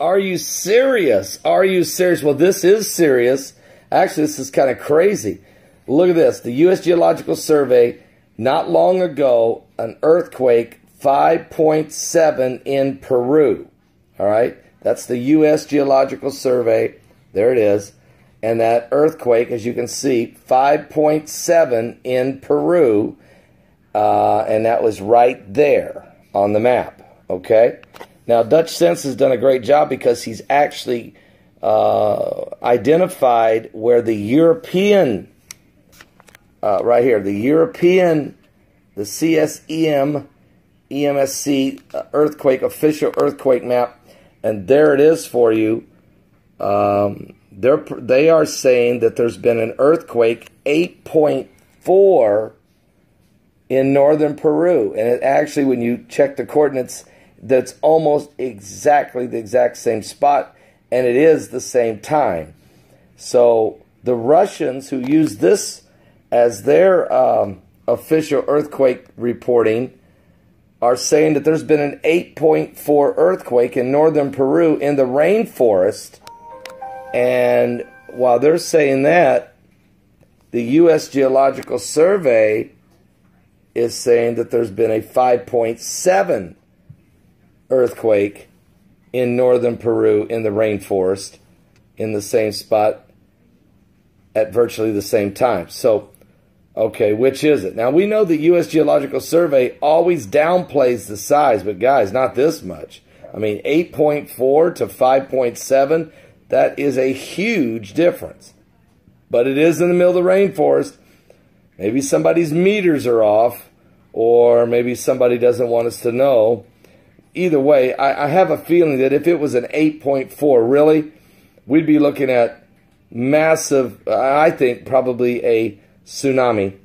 Are you serious? Are you serious? Well, this is serious. Actually, this is kind of crazy. Look at this. The U.S. Geological Survey, not long ago, an earthquake 5.7 in Peru. All right? That's the U.S. Geological Survey. There it is. And that earthquake, as you can see, 5.7 in Peru. Uh, and that was right there on the map. Okay? Now, Dutchsinse has done a great job because he's actually uh, identified where the European, uh, right here, the European, the CSEM, EMSC uh, earthquake, official earthquake map, and there it is for you. Um, they're, they are saying that there's been an earthquake 8.4 in northern Peru. And it actually, when you check the coordinates, that's almost exactly the exact same spot, and it is the same time. So the Russians who use this as their um, official earthquake reporting are saying that there's been an 8.4 earthquake in northern Peru in the rainforest. And while they're saying that, the U.S. Geological Survey is saying that there's been a 5.7 earthquake in northern Peru in the rainforest in the same spot at virtually the same time. So, okay, which is it? Now, we know the U.S. Geological Survey always downplays the size, but guys, not this much. I mean, 8.4 to 5.7, that is a huge difference. But it is in the middle of the rainforest. Maybe somebody's meters are off, or maybe somebody doesn't want us to know either way, I, I have a feeling that if it was an 8.4, really, we'd be looking at massive, I think, probably a tsunami.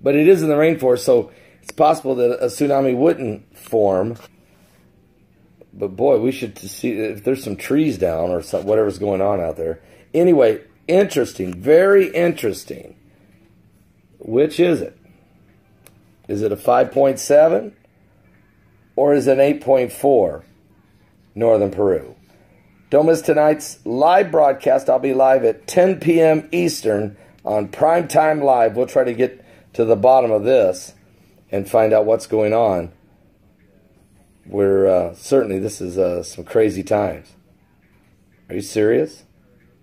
But it is in the rainforest, so it's possible that a tsunami wouldn't form. But boy, we should see if there's some trees down or some, whatever's going on out there. Anyway, interesting, very interesting. Which is it? Is it a 5.7? Or is it 8.4 Northern Peru? Don't miss tonight's live broadcast. I'll be live at 10 p.m. Eastern on Primetime Live. We'll try to get to the bottom of this and find out what's going on. We're uh, certainly, this is uh, some crazy times. Are you serious?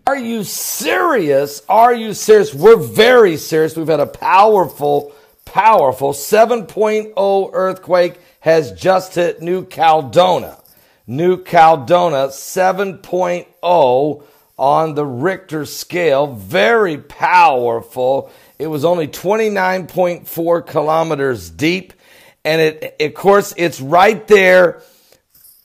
Are you serious? Are you serious? We're very serious. We've had a powerful, powerful 7.0 earthquake has just hit New Caledonia. New Caledonia 7.0 on the Richter scale. Very powerful. It was only 29.4 kilometers deep. And it, of course, it's right there,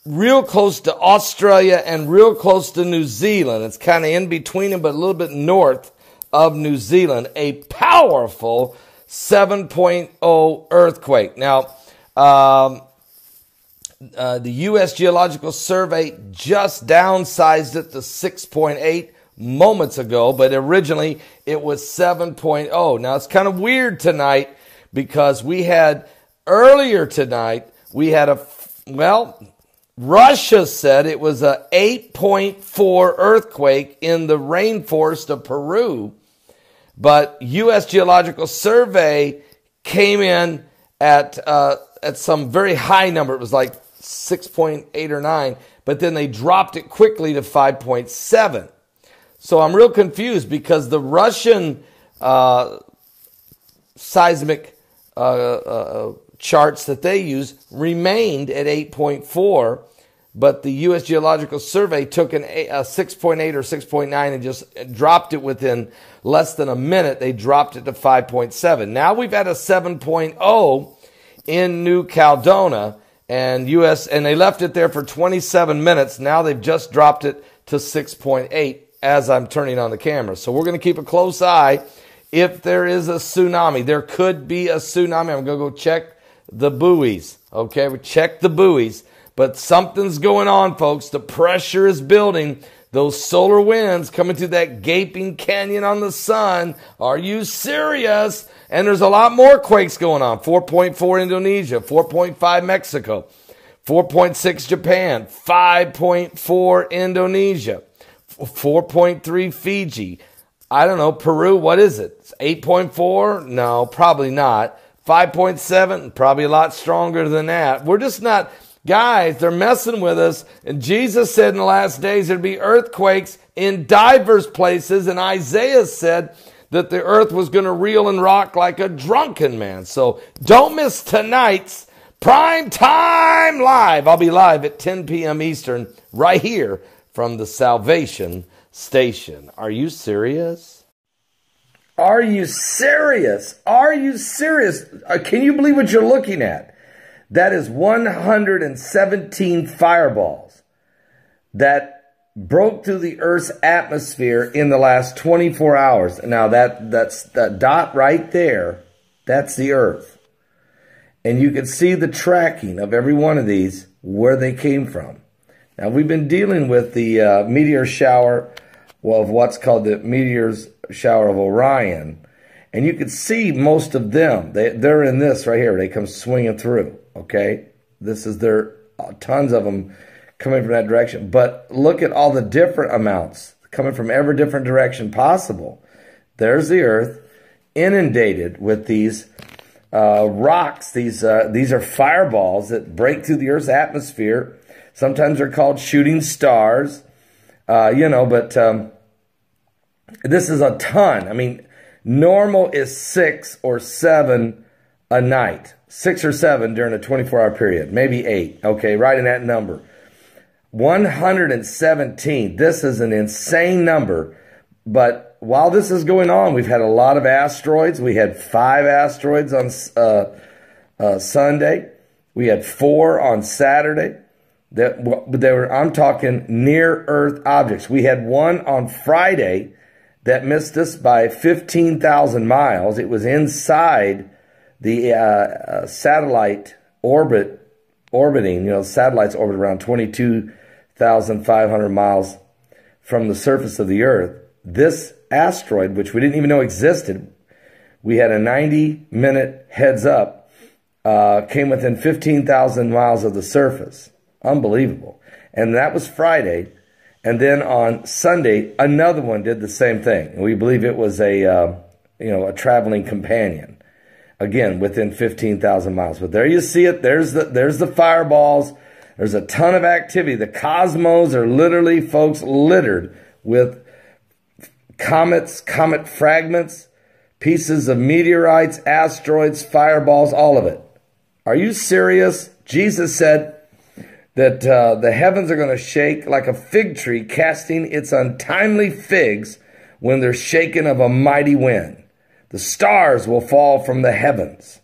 real close to Australia and real close to New Zealand. It's kind of in between them, but a little bit north of New Zealand. A powerful 7.0 earthquake. Now, um, uh, the U.S. Geological Survey just downsized it to 6.8 moments ago, but originally it was 7.0. Now it's kind of weird tonight because we had earlier tonight, we had a, well, Russia said it was a 8.4 earthquake in the rainforest of Peru, but U.S. Geological Survey came in at uh, at some very high number. It was like 6.8 or 9, but then they dropped it quickly to 5.7. So I'm real confused because the Russian uh, seismic uh, uh, charts that they use remained at 8.4, but the U.S. Geological Survey took an, a 6.8 or 6.9 and just dropped it within less than a minute. They dropped it to 5.7. Now we've had a 7.0 in New Caledonia and US and they left it there for 27 minutes. Now they've just dropped it to 6.8 as I'm turning on the camera. So we're going to keep a close eye if there is a tsunami. There could be a tsunami. I'm going to go check the buoys. Okay, we check the buoys. But something's going on, folks. The pressure is building. Those solar winds coming through that gaping canyon on the sun. Are you serious? And there's a lot more quakes going on. 4.4 Indonesia, 4.5 Mexico, 4.6 Japan, 5.4 Indonesia, 4.3 Fiji. I don't know, Peru, what is it? 8.4? No, probably not. 5.7, probably a lot stronger than that. We're just not, guys, they're messing with us. And Jesus said in the last days there'd be earthquakes in diverse places. And Isaiah said that the earth was going to reel and rock like a drunken man. So don't miss tonight's prime time live. I'll be live at 10 p.m. Eastern right here from the Salvation Station. Are you serious? Are you serious? Are you serious? Uh, can you believe what you're looking at? That is 117 fireballs that broke through the Earth's atmosphere in the last 24 hours. Now that that's that dot right there, that's the Earth. And you can see the tracking of every one of these, where they came from. Now we've been dealing with the uh, meteor shower well, of what's called the meteors shower of Orion. And you can see most of them. They, they're in this right here. They come swinging through, okay? This is there, uh, tons of them coming from that direction. But look at all the different amounts coming from every different direction possible. There's the Earth inundated with these uh, rocks. These, uh, these are fireballs that break through the Earth's atmosphere. Sometimes they're called shooting stars. Uh, you know, but um, this is a ton. I mean, normal is six or seven a night, six or seven during a 24 hour period, maybe eight. Okay, right in that number. 117. This is an insane number. But while this is going on, we've had a lot of asteroids. We had five asteroids on uh, uh, Sunday. We had four on Saturday that they were I'm talking near earth objects. We had one on Friday that missed us by 15,000 miles. It was inside the uh, uh, satellite orbit orbiting, you know, satellites orbit around 22,500 miles from the surface of the earth. This asteroid, which we didn't even know existed, we had a 90 minute heads up, uh, came within 15,000 miles of the surface. Unbelievable. And that was Friday. And then on Sunday, another one did the same thing. We believe it was a, uh, you know, a traveling companion. Again, within 15,000 miles. But there you see it. There's the, there's the fireballs. There's a ton of activity. The cosmos are literally, folks, littered with comets, comet fragments, pieces of meteorites, asteroids, fireballs, all of it. Are you serious? Jesus said, that uh, the heavens are going to shake like a fig tree casting its untimely figs when they're shaken of a mighty wind. The stars will fall from the heavens.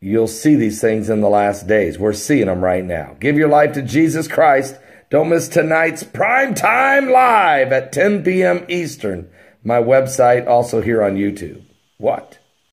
You'll see these things in the last days. We're seeing them right now. Give your life to Jesus Christ. Don't miss tonight's prime time live at 10 p.m. Eastern. My website also here on YouTube. What?